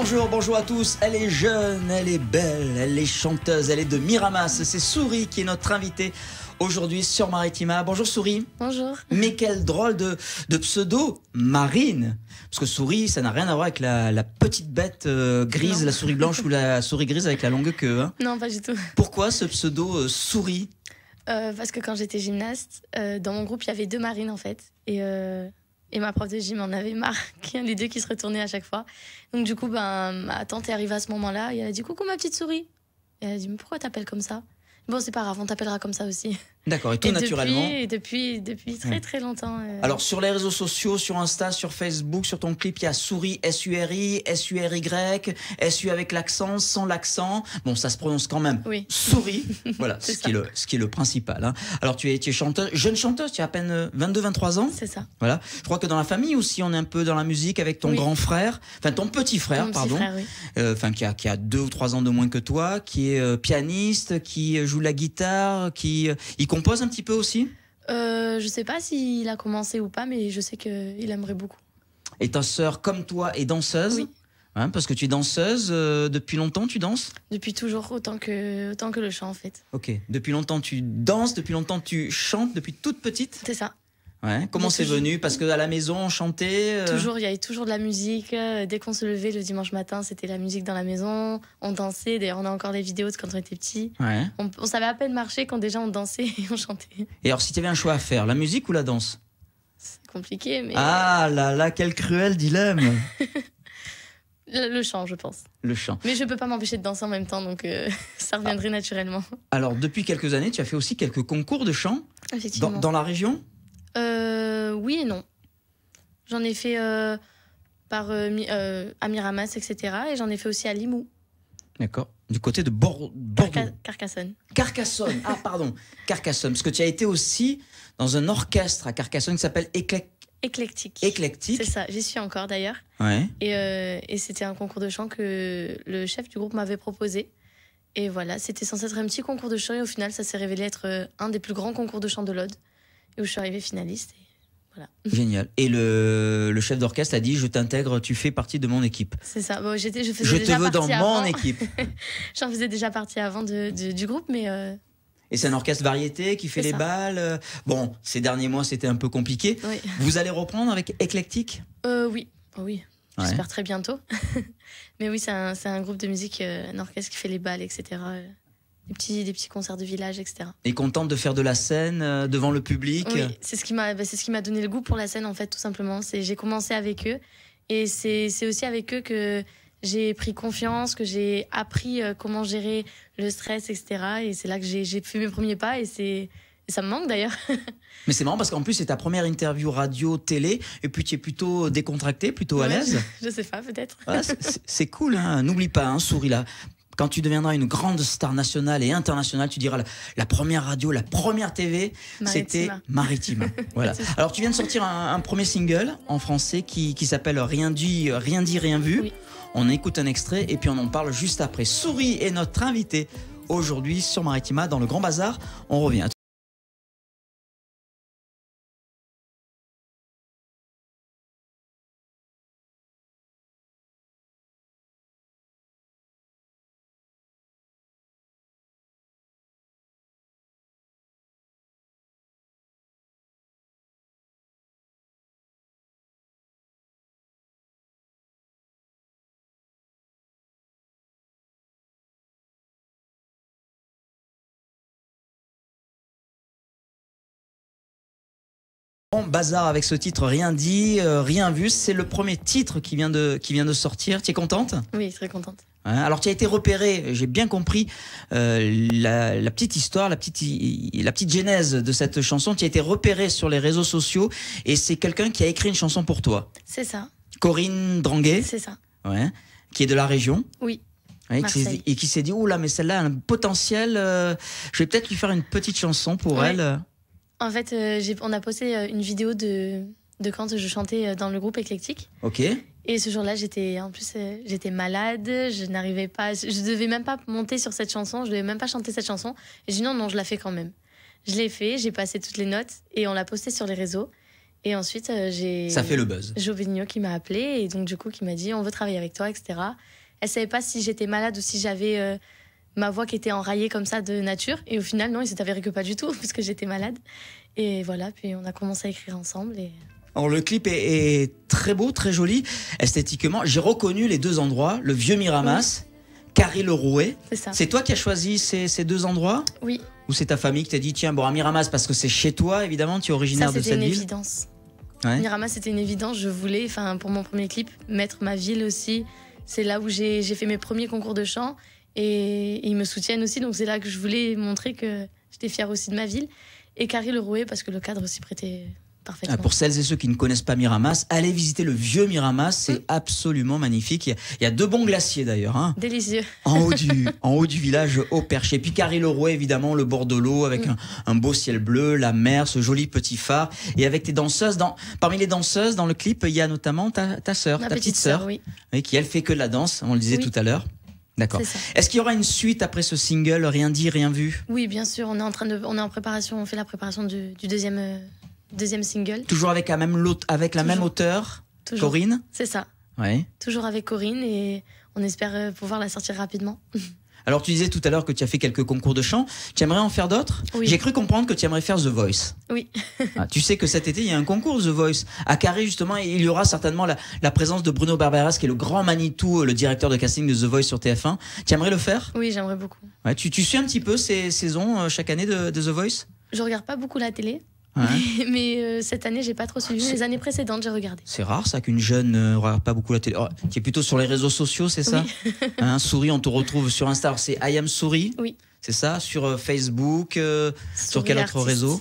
Bonjour, bonjour à tous. Elle est jeune, elle est belle, elle est chanteuse, elle est de Miramas. C'est Souris qui est notre invitée aujourd'hui sur Maritima. Bonjour Souris. Bonjour. Mais quel drôle de, de pseudo, Marine. Parce que Souris, ça n'a rien à voir avec la, la petite bête euh, grise, Non. la souris blanche ou la souris grise avec la longue queue. hein. Non, pas du tout. Pourquoi ce pseudo euh, Souris? Euh, parce que quand j'étais gymnaste, dans mon groupe, il y avait deux marines en fait. Et, et ma prof de gym en avait marre les deux qui se retournaient à chaque fois. Donc du coup, ben, ma tante est arrivée à ce moment-là et elle a dit Coucou ma petite souris. Et elle a dit Mais pourquoi t'appelles comme ça? Bon, c'est pas grave, on t'appellera comme ça aussi. D'accord, et tout et naturellement. Depuis, et depuis, depuis très Ouais. très longtemps. euh, Alors sur les réseaux sociaux, sur Insta, sur Facebook, sur ton clip, il y a Souris S-U-R-I, S-U-R-Y, S-U avec l'accent, sans l'accent. Bon, ça se prononce quand même. Oui. Souris. Voilà, C'est ce qui, est le, ce qui est le principal. hein. Alors tu es, tu es chanteuse, jeune chanteuse, tu as à peine 22-23 ans. c'est ça. Voilà. Je crois que dans la famille aussi, on est un peu dans la musique avec ton Oui. grand frère, enfin ton petit frère, petit pardon, frère, oui. euh, enfin qui a qui a deux ou trois ans de moins que toi, qui est euh, pianiste, qui joue la guitare, qui euh, il compose un petit peu aussi. Euh, je sais pas s'il a commencé ou pas, mais je sais qu'il aimerait beaucoup. Et ta sœur, comme toi, est danseuse. Oui. Hein, parce que tu es danseuse euh, depuis longtemps, tu danses Depuis toujours, autant que, autant que le chant en fait. Ok. Depuis longtemps, tu danses, depuis longtemps, tu chantes, depuis toute petite. C'est ça. Ouais. Comment c'est venu? Parce que à la maison, on chantait. euh, Toujours, il y avait toujours de la musique. Euh, Dès qu'on se levait le dimanche matin, c'était la musique dans la maison. On dansait. D'ailleurs, on a encore des vidéos de quand on était petits. Ouais. On, on savait à peine marcher quand déjà on dansait et on chantait. Et alors, si tu avais un choix à faire, la musique ou la danse? C'est compliqué, mais Ah là là, quel cruel dilemme le, le chant, je pense. Le chant. Mais je peux pas m'empêcher de danser en même temps, donc euh, ça reviendrait naturellement. Alors, depuis quelques années, tu as fait aussi quelques concours de chant dans, Effectivement. dans la région? Euh, oui et non. J'en ai fait euh, par euh, Mi- euh, à Miramas, etc. Et j'en ai fait aussi à Limoux, D'accord. Du côté de Bor- Bordeaux. Carca- Carcassonne. Carcassonne. Ah, pardon. Carcassonne. Parce que tu as été aussi dans un orchestre à Carcassonne qui s'appelle Éclec- Éclectique. Éclectique. C'est ça, j'y suis encore d'ailleurs. Ouais. Et, euh, et c'était un concours de chant que le chef du groupe m'avait proposé. Et voilà, c'était censé être un petit concours de chant et au final, ça s'est révélé être un des plus grands concours de chant de l'Aude. Et où je suis arrivée finaliste. Et Génial. Et le, le chef d'orchestre a dit Je t'intègre, tu fais partie de mon équipe. C'est ça. Bon, j'étais, je faisais Je te déjà veux dans mon équipe. J'en faisais déjà partie avant de, de- du groupe, mais euh, Et c'est un orchestre variété qui fait les ça. balles. euh, Bon, ces derniers mois, c'était un peu compliqué. oui. Vous allez reprendre avec Éclectique Euh, oui. Oh oui. Ouais. J'espère très bientôt. mais oui, c'est un, un groupe de musique, euh, un orchestre qui fait les balles, etc. des, petits, des petits concerts de village, etc. Et contente de faire de la scène euh, devant le public. Oui, c'est ce qui m'a, bah, donné le goût pour la scène en fait, tout simplement. J'ai commencé avec eux et c'est aussi avec eux que j'ai pris confiance, que j'ai appris euh, comment gérer le stress, etc. Et c'est là que j'ai fait mes premiers pas et c'est ça me manque d'ailleurs. Mais c'est marrant parce qu'en plus, c'est ta première interview radio-télé. Et puis, tu es plutôt décontracté, plutôt à l'aise. Je sais pas, peut-être. Voilà, c'est- c'est- c'est cool, hein. n'oublie pas, hein, souris là. Quand tu deviendras une grande star nationale et internationale, tu diras la, la première radio, la première TV, c'était Maritima. Voilà. Alors tu viens de sortir un, un premier single en français qui, qui s'appelle Rien dit, rien dit, rien vu. Oui. On écoute un extrait et puis on en parle juste après. Souris est notre invité aujourd'hui sur Maritima dans le Grand Bazar. On revient. Bazar avec ce titre Rien dit, euh, rien vu. C'est le premier titre qui vient de, qui vient de sortir. Tu es contente? Oui, très contente. Hein, alors tu as été repéré, j'ai bien compris euh, la, la petite histoire, la petite, la petite genèse de cette chanson. Tu as été repéré sur les réseaux sociaux et c'est quelqu'un qui a écrit une chanson pour toi. C'est ça, Corinne Dranguet, c'est ça. ouais, qui est de la région. Oui. ouais, qui et qui s'est dit, oula, mais celle-là a un potentiel, euh, je vais peut-être lui faire une petite chanson pour Ouais. elle. En fait, euh, on a posté euh, une vidéo de, de quand je chantais euh, dans le groupe éclectique. Ok, Et ce jour-là, j'étais en plus euh, j'étais malade, je n'arrivais pas, je, devais même pas monter sur cette chanson, je devais même pas chanter cette chanson. Et j'ai dit non non, je la fais quand même. Je l'ai fait, j'ai passé toutes les notes et on l'a posté sur les réseaux. Et ensuite, euh, j'ai. Ça fait le buzz. Jovigno qui m'a appelé et donc du coup qui m'a dit on veut travailler avec toi, etc. Elle savait pas si j'étais malade ou si j'avais euh, ma voix qui était enraillée comme ça de nature. Et au final, non, il s'est avéré que pas du tout puisque j'étais malade. Et voilà, puis on a commencé à écrire ensemble et. Alors, le clip est, est très beau, très joli, esthétiquement. J'ai reconnu les deux endroits, le vieux Miramas, Carré le Rouet. C'est ça. C'est toi qui as choisi ces, ces deux endroits? Oui, Ou c'est ta famille qui t'a dit, tiens, bon, à Miramas, parce que c'est chez toi, évidemment, tu es originaire ça de c'était cette une ville? évidence. Ouais. Mirama, c'était une évidence. Je voulais, enfin, pour mon premier clip, mettre ma ville aussi. C'est là où j'ai fait mes premiers concours de chant et ils me soutiennent aussi. Donc c'est là que je voulais montrer que j'étais fière aussi de ma ville. Et Carrie le Rouet, parce que le cadre s'y prêtait parfaitement. Ah, Pour celles et ceux qui ne connaissent pas Miramas, allez visiter le vieux Miramas, c'est absolument magnifique. Il y a, il y a deux bons glaciers d'ailleurs, hein, Délicieux. en, haut du, en haut du village au Perché. Puis Carré-le-Rouet, évidemment, le bord de l'eau avec un, un beau ciel bleu, la mer, ce joli petit phare. Et avec tes danseuses, dans, parmi les danseuses dans le clip, il y a notamment ta, ta sœur, ta petite sœur, oui. oui, qui elle fait que de la danse, on le disait Oui. tout à l'heure. D'accord. Est-ce qu'il y aura une suite après ce single Rien dit, rien vu? Oui, bien sûr. On est en train de, on est en préparation. On fait la préparation du, du deuxième, euh, deuxième single. Toujours avec la même, avec la même Toujours. Corinne? C'est ça. Ouais. Toujours avec Corinne et on espère euh, pouvoir la sortir rapidement. Alors tu disais tout à l'heure que tu as fait quelques concours de chant. Tu aimerais en faire d'autres? Oui. J'ai cru comprendre que tu aimerais faire The Voice. Oui. Ah, tu sais que cet été, il y a un concours The Voice. À Carré, justement, et il y aura certainement la, la présence de Bruno Barberas, qui est le grand Manitou, le directeur de casting de The Voice sur TF1. Tu aimerais le faire? Oui, j'aimerais beaucoup. ouais, tu, tu suis un petit peu ces saisons euh, chaque année de, de The Voice? Je regarde pas beaucoup la télé, Ouais. mais euh, cette année, j'ai pas trop suivi. C'est- Les années précédentes, j'ai regardé. C'est rare ça qu'une jeune ne regarde pas beaucoup la télé. Oh, qui est plutôt sur les réseaux sociaux, c'est ça Hein, Souris, on te retrouve sur Insta. C'est I am Souris. Oui. C'est ça? Sur euh, Facebook, euh, sur quel autre réseau?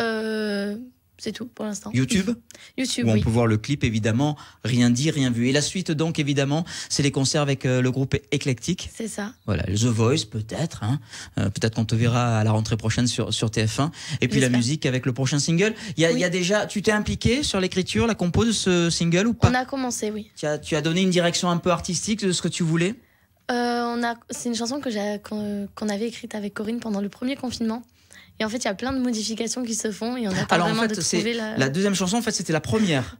Euh, C'est tout pour l'instant. YouTube YouTube, où on peut voir le clip évidemment, rien dit, rien vu. Et la suite donc évidemment, c'est les concerts avec euh, le groupe éclectique. C'est ça. Voilà, The Voice peut-être, hein. Euh, peut-être qu'on te verra à la rentrée prochaine sur sur TF1. Et puis la musique avec le prochain single. Il y a, il y a déjà, tu t'es impliqué sur l'écriture, la compo de ce single ou pas? On a commencé, oui. tu, as, tu as donné une direction un peu artistique de ce que tu voulais? Euh, on a, c'est une chanson que j'ai, qu'on, qu'on avait écrite avec Corinne pendant le premier confinement. Et en fait, il y a plein de modifications qui se font et on attend Alors en vraiment fait, de trouver la... la deuxième chanson. En fait, c'était la première.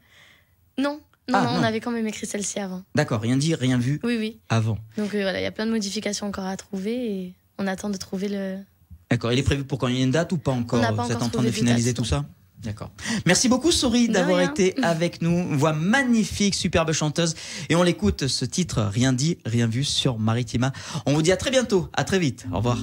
Non, non, Ah, non, non. on avait quand même écrit celle-ci avant. D'accord, rien dit, rien vu Oui, oui. avant. Donc euh, voilà, il y a plein de modifications encore à trouver et on attend de trouver le. D'accord. Il est prévu pour quand il y a une date ou pas encore On n'a pas Vous êtes en train de finaliser tout ça? D'accord. Merci beaucoup, Souris, d'avoir été avec nous. Voix magnifique, superbe chanteuse. Et on l'écoute, ce titre, Rien dit, rien vu sur Maritima. On vous dit à très bientôt. À très vite. Au revoir.